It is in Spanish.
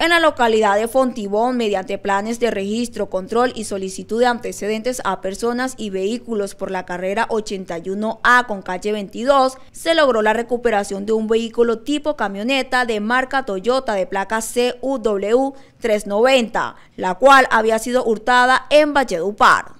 En la localidad de Fontibón, mediante planes de registro, control y solicitud de antecedentes a personas y vehículos por la carrera 81A con calle 22, se logró la recuperación de un vehículo tipo camioneta de marca Toyota de placa CUW 390, la cual había sido hurtada en Valledupar.